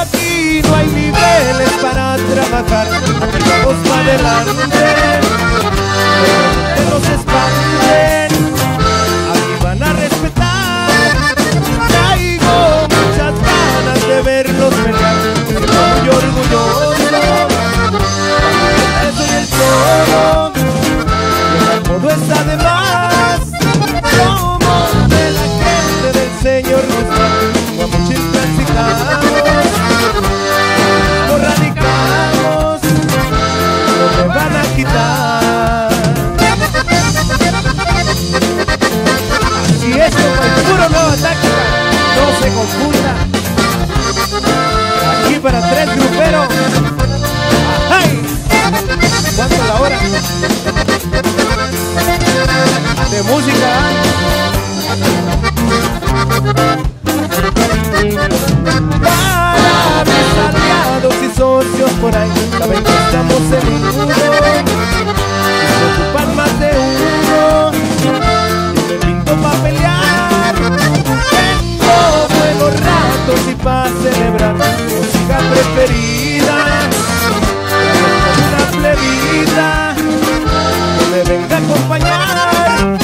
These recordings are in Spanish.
Aquí no hay niveles para trabajar, vamos para adelante Vamos chicas Nos radicamos, no me van a quitar. Y esto es puro nuevo ataque, no se confunda. Aquí para tres gruperos. ¡Ay! ¿Cuánto la hora? De música. se ocupar más de uno y me pinto pa' pelear. Tengo buenos ratos y pa' celebrar Música preferida Una plebida Que me venga a acompañar.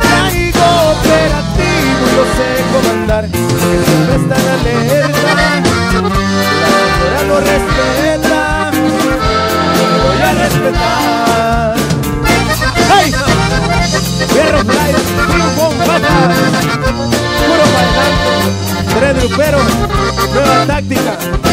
Traigo operativo y lo sé comandar Que siempre están alegres libertad. ¡Hey! Perro Flyers, puro patas, puro bailante, tres gruperos, nueva táctica.